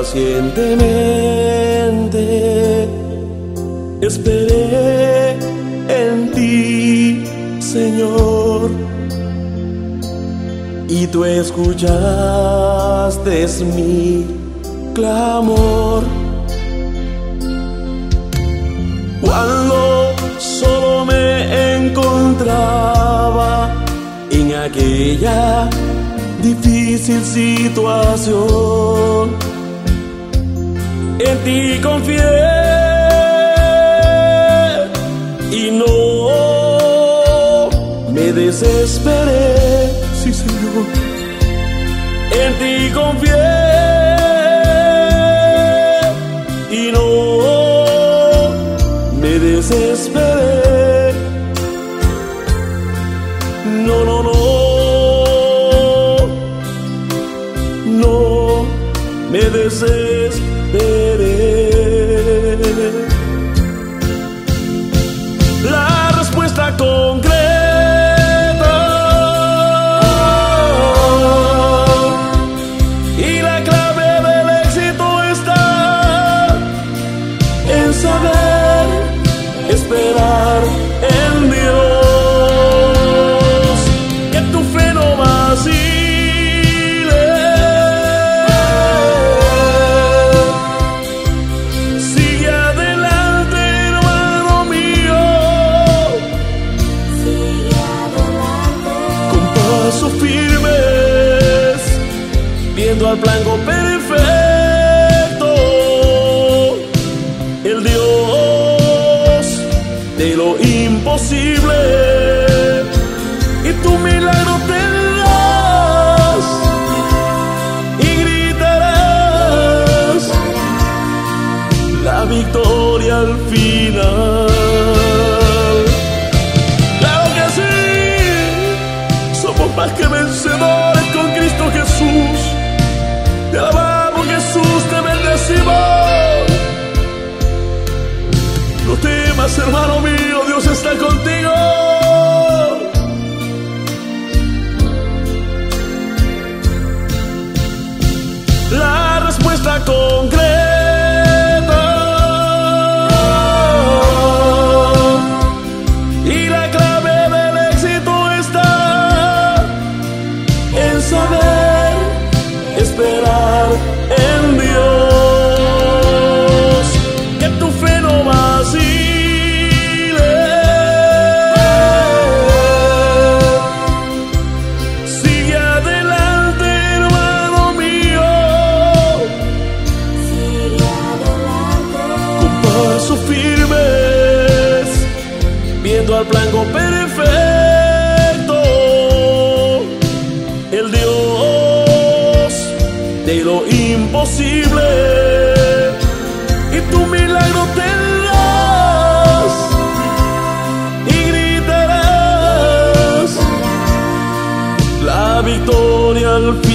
pacientemente esperé en ti, Señor, y tú escuchaste mi clamor. Cuando solo me encontraba en aquella difícil situación, en ti confié. Y no me desesperé, sí Señor, en ti confié. Y no me desesperé, esperar en Dios, que tu fe no vacile. Sigue adelante, hermano mío. Sigue adelante. con pasos firmes, viendo al blanco hermano mío, Dios está contigo. La respuesta concreta y la clave del éxito está en saber esperar viendo al blanco perfecto, el Dios de lo imposible, y tu milagro tendrás y gritarás. La victoria al final.